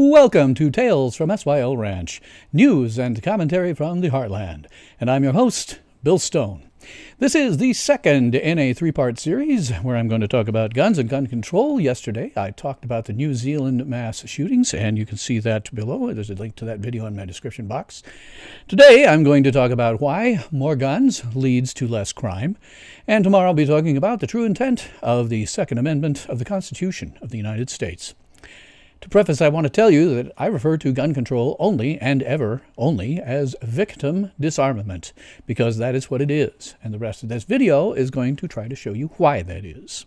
Welcome to Tales from SYL Ranch, news and commentary from the heartland. And I'm your host, Bill Stone. This is the second in a three part series where I'm going to talk about guns and gun control. Yesterday, I talked about the New Zealand mass shootings, and you can see that below. There's a link to that video in my description box. Today, I'm going to talk about why more guns leads to less crime. And tomorrow, I'll be talking about the true intent of the Second Amendment of the Constitution of the United States. To preface, I want to tell you that I refer to gun control only and ever only as victim disarmament, because that is what it is. And the rest of this video is going to try to show you why that is.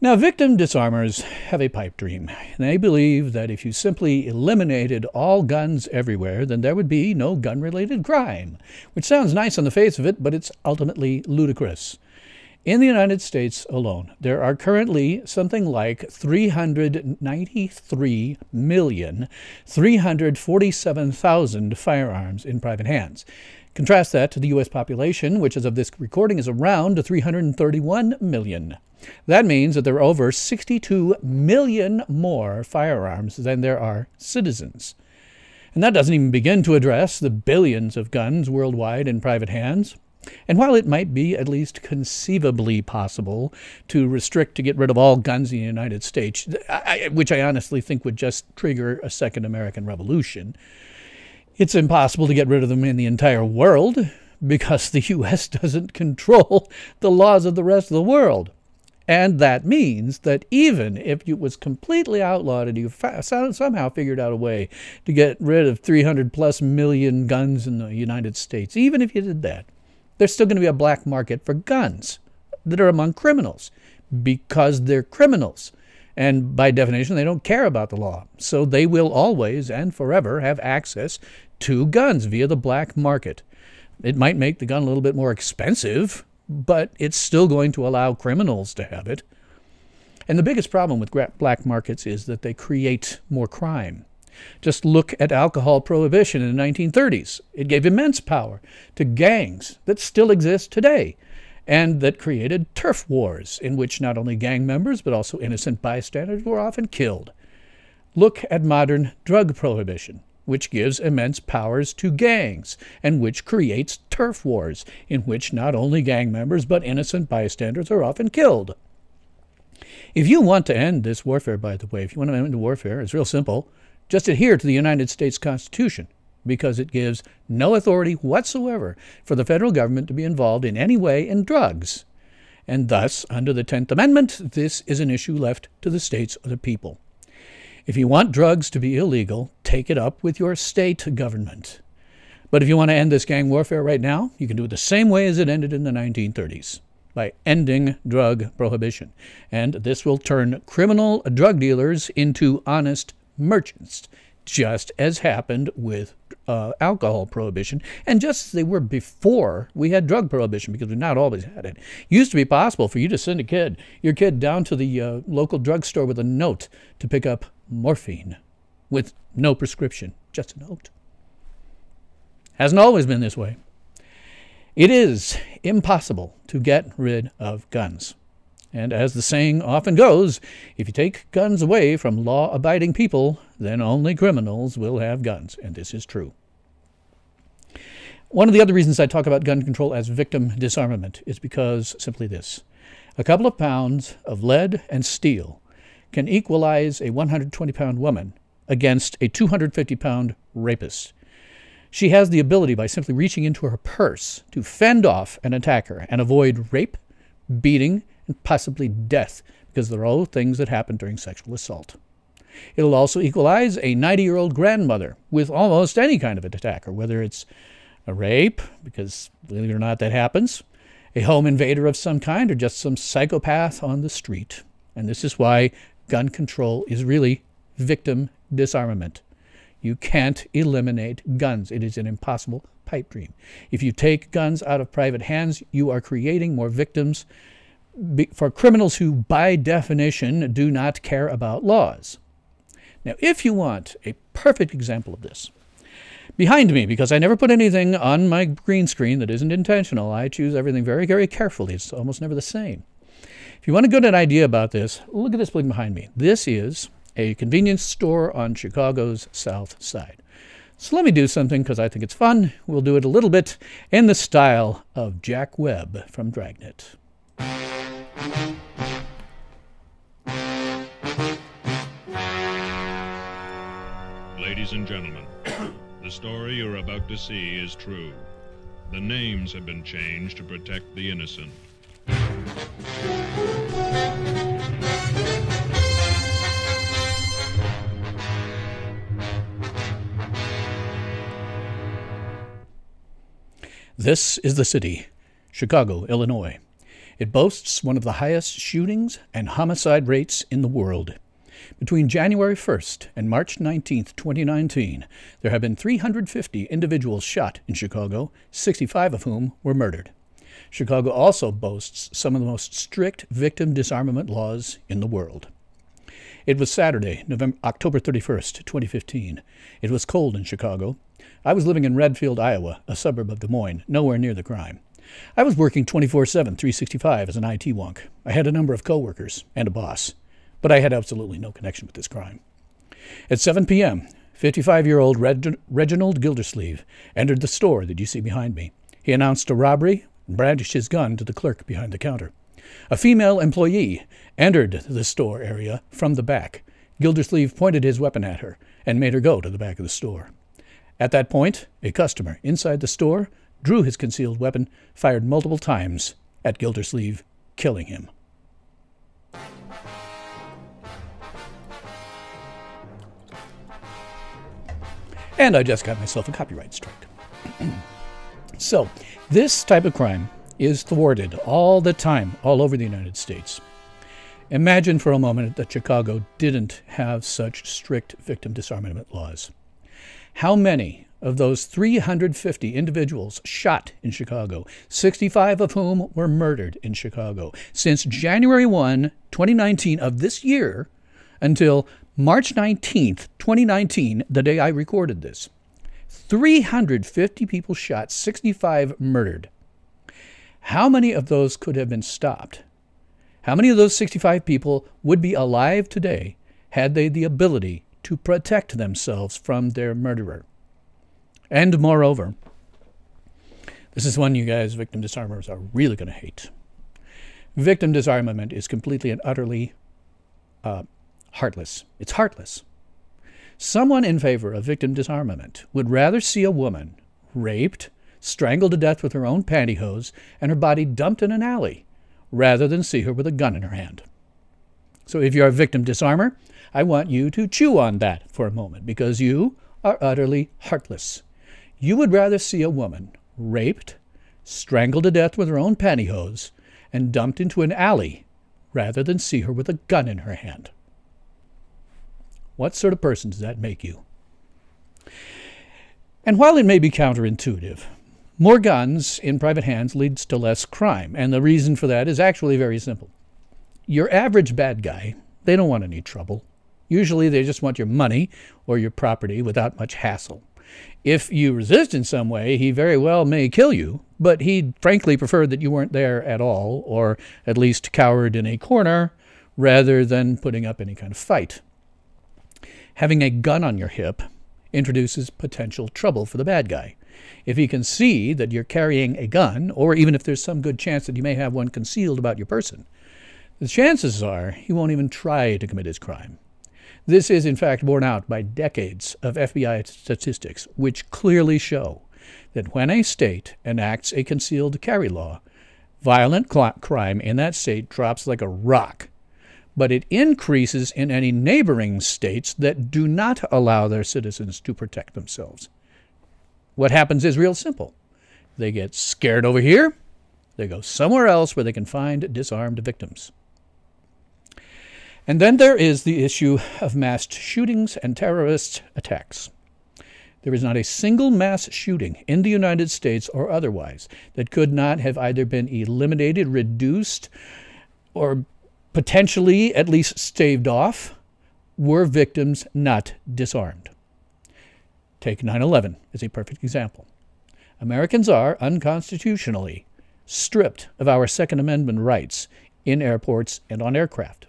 Now, victim disarmers have a pipe dream. They believe that if you simply eliminated all guns everywhere, then there would be no gun related crime, which sounds nice on the face of it, but it's ultimately ludicrous. In the United States alone, there are currently something like 393,347,000 firearms in private hands. Contrast that to the U.S. population, which as of this recording is around 331 million. That means that there are over 62 million more firearms than there are citizens. And that doesn't even begin to address the billions of guns worldwide in private hands. And while it might be at least conceivably possible to restrict to get rid of all guns in the United States, I, which I honestly think would just trigger a second American Revolution, it's impossible to get rid of them in the entire world because the U.S. doesn't control the laws of the rest of the world. And that means that even if it was completely outlawed and you somehow figured out a way to get rid of 300 plus million guns in the United States, even if you did that, there's still going to be a black market for guns that are among criminals because they're criminals. And by definition, they don't care about the law. So they will always and forever have access to guns via the black market. It might make the gun a little bit more expensive, but it's still going to allow criminals to have it. And the biggest problem with black markets is that they create more crime. Just look at alcohol prohibition in the 1930s. It gave immense power to gangs that still exist today and that created turf wars in which not only gang members but also innocent bystanders were often killed. Look at modern drug prohibition, which gives immense powers to gangs and which creates turf wars in which not only gang members but innocent bystanders are often killed. If you want to end this warfare, by the way, if you want to end the warfare, it's real simple. Just adhere to the United States Constitution because it gives no authority whatsoever for the federal government to be involved in any way in drugs. And thus, under the 10th Amendment, this is an issue left to the states or the people. If you want drugs to be illegal, take it up with your state government. But if you want to end this gang warfare right now, you can do it the same way as it ended in the 1930s by ending drug prohibition. And this will turn criminal drug dealers into honest merchants, just as happened with uh, alcohol prohibition, and just as they were before we had drug prohibition, because we've not always had it. it used to be possible for you to send a kid, your kid, down to the uh, local drugstore with a note to pick up morphine with no prescription, just a note. Hasn't always been this way. It is impossible to get rid of guns. And as the saying often goes, if you take guns away from law abiding people, then only criminals will have guns. And this is true. One of the other reasons I talk about gun control as victim disarmament is because simply this a couple of pounds of lead and steel can equalize a 120 pound woman against a 250 pound rapist. She has the ability, by simply reaching into her purse, to fend off an attacker and avoid rape, beating, and possibly death, because they're all things that happen during sexual assault. It'll also equalize a 90 year old grandmother with almost any kind of an attacker, whether it's a rape, because believe it or not, that happens, a home invader of some kind, or just some psychopath on the street. And this is why gun control is really victim disarmament. You can't eliminate guns. It is an impossible pipe dream. If you take guns out of private hands, you are creating more victims for criminals who, by definition, do not care about laws. Now, if you want a perfect example of this, behind me, because I never put anything on my green screen that isn't intentional, I choose everything very, very carefully. It's almost never the same. If you want to get an idea about this, look at this building behind me. This is a convenience store on Chicago's south side. So let me do something because I think it's fun. We'll do it a little bit in the style of Jack Webb from Dragnet. Ladies and gentlemen, the story you're about to see is true. The names have been changed to protect the innocent. This is the city, Chicago, Illinois. It boasts one of the highest shootings and homicide rates in the world. Between January 1st and March 19, 2019, there have been 350 individuals shot in Chicago, 65 of whom were murdered. Chicago also boasts some of the most strict victim disarmament laws in the world. It was Saturday, November, October 31st, 2015. It was cold in Chicago. I was living in Redfield, Iowa, a suburb of Des Moines, nowhere near the crime. I was working 24 7, 365 as an IT wonk. I had a number of coworkers and a boss, but I had absolutely no connection with this crime. At 7 p.m., 55 year old Reg- Reginald Gildersleeve entered the store that you see behind me. He announced a robbery and brandished his gun to the clerk behind the counter. A female employee entered the store area from the back. Gildersleeve pointed his weapon at her and made her go to the back of the store. At that point, a customer inside the store drew his concealed weapon, fired multiple times at Gildersleeve, killing him. And I just got myself a copyright strike. so, this type of crime is thwarted all the time, all over the United States. Imagine for a moment that Chicago didn't have such strict victim disarmament laws. How many of those 350 individuals shot in Chicago, 65 of whom were murdered in Chicago, since January 1, 2019 of this year until March 19th, 2019, the day I recorded this. 350 people shot, 65 murdered. How many of those could have been stopped? How many of those 65 people would be alive today had they the ability to protect themselves from their murderer? And moreover, this is one you guys, victim disarmers, are really going to hate. Victim disarmament is completely and utterly uh, heartless. It's heartless. Someone in favor of victim disarmament would rather see a woman raped, strangled to death with her own pantyhose, and her body dumped in an alley, rather than see her with a gun in her hand. So if you're a victim disarmer, I want you to chew on that for a moment, because you are utterly heartless. You would rather see a woman raped, strangled to death with her own pantyhose, and dumped into an alley rather than see her with a gun in her hand. What sort of person does that make you? And while it may be counterintuitive, more guns in private hands leads to less crime, and the reason for that is actually very simple. Your average bad guy, they don't want any trouble. Usually they just want your money or your property without much hassle. If you resist in some way, he very well may kill you, but he'd frankly prefer that you weren't there at all, or at least cowered in a corner, rather than putting up any kind of fight. Having a gun on your hip introduces potential trouble for the bad guy. If he can see that you're carrying a gun, or even if there's some good chance that you may have one concealed about your person, the chances are he won't even try to commit his crime. This is, in fact, borne out by decades of FBI statistics, which clearly show that when a state enacts a concealed carry law, violent crime in that state drops like a rock. But it increases in any neighboring states that do not allow their citizens to protect themselves. What happens is real simple. They get scared over here, they go somewhere else where they can find disarmed victims. And then there is the issue of mass shootings and terrorist attacks. There is not a single mass shooting in the United States or otherwise that could not have either been eliminated, reduced, or potentially at least staved off were victims not disarmed. Take 9 11 as a perfect example. Americans are unconstitutionally stripped of our Second Amendment rights in airports and on aircraft.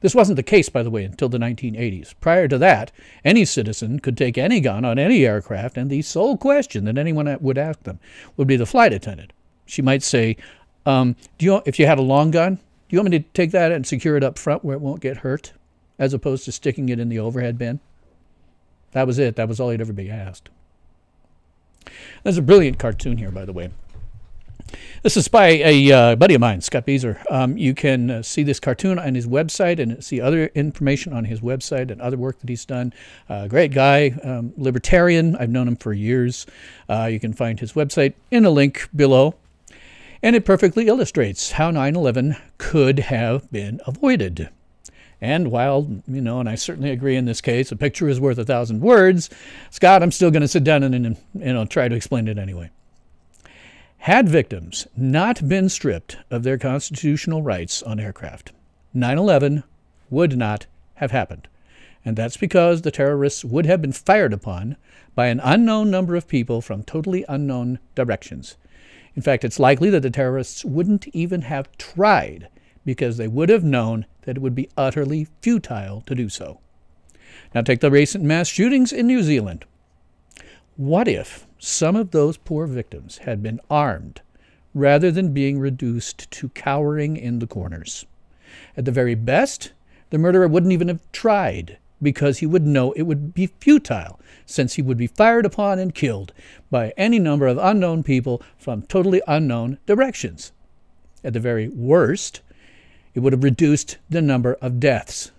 This wasn't the case, by the way, until the 1980s. Prior to that, any citizen could take any gun on any aircraft, and the sole question that anyone would ask them would be the flight attendant. She might say, um, "Do you, if you had a long gun, do you want me to take that and secure it up front where it won't get hurt, as opposed to sticking it in the overhead bin?" That was it. That was all he'd ever be asked. There's a brilliant cartoon here, by the way. This is by a uh, buddy of mine, Scott Bieser. Um, you can uh, see this cartoon on his website and see other information on his website and other work that he's done. Uh, great guy, um, libertarian. I've known him for years. Uh, you can find his website in a link below. And it perfectly illustrates how 9 11 could have been avoided. And while, you know, and I certainly agree in this case, a picture is worth a thousand words, Scott, I'm still going to sit down and, and, you know, try to explain it anyway. Had victims not been stripped of their constitutional rights on aircraft, 9 11 would not have happened. And that's because the terrorists would have been fired upon by an unknown number of people from totally unknown directions. In fact, it's likely that the terrorists wouldn't even have tried because they would have known that it would be utterly futile to do so. Now, take the recent mass shootings in New Zealand. What if some of those poor victims had been armed rather than being reduced to cowering in the corners. At the very best, the murderer wouldn't even have tried because he would know it would be futile, since he would be fired upon and killed by any number of unknown people from totally unknown directions. At the very worst, it would have reduced the number of deaths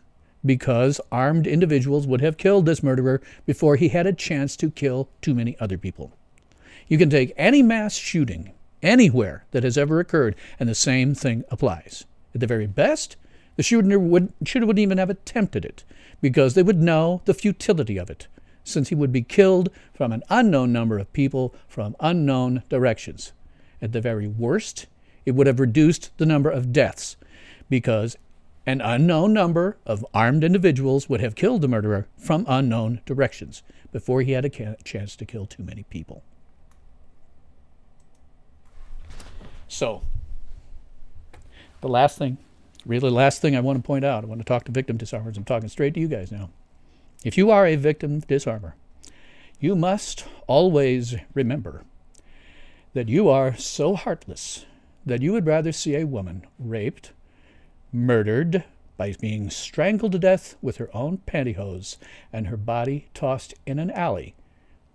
because armed individuals would have killed this murderer before he had a chance to kill too many other people. You can take any mass shooting anywhere that has ever occurred, and the same thing applies. At the very best, the shooter, would, shooter wouldn't even have attempted it because they would know the futility of it, since he would be killed from an unknown number of people from unknown directions. At the very worst, it would have reduced the number of deaths because an unknown number of armed individuals would have killed the murderer from unknown directions before he had a chance to kill too many people. So, the last thing, really last thing I want to point out, I want to talk to victim disarmers. I'm talking straight to you guys now. If you are a victim disarmer, you must always remember that you are so heartless that you would rather see a woman raped murdered by being strangled to death with her own pantyhose and her body tossed in an alley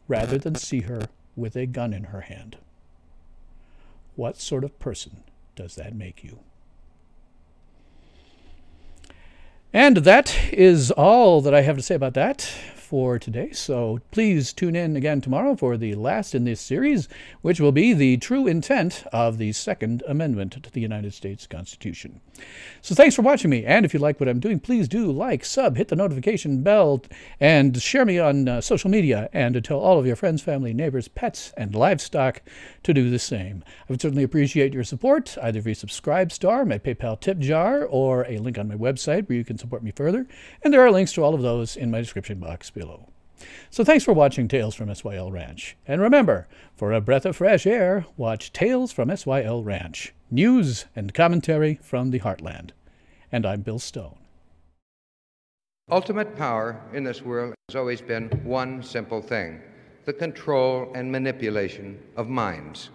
rather than see her with a gun in her hand. What sort of person does that make you? And that is all that I have to say about that for today. So please tune in again tomorrow for the last in this series, which will be the true intent of the Second Amendment to the United States Constitution. So thanks for watching me. And if you like what I'm doing, please do like, sub, hit the notification bell, and share me on uh, social media, and to tell all of your friends, family, neighbors, pets, and livestock to do the same. I would certainly appreciate your support, either via Subscribestar, my PayPal tip jar, or a link on my website where you can support me further. And there are links to all of those in my description box below below. So thanks for watching Tales from SYL Ranch. And remember, for a breath of fresh air, watch Tales from SYL Ranch. News and commentary from the heartland. And I'm Bill Stone. Ultimate power in this world has always been one simple thing the control and manipulation of minds.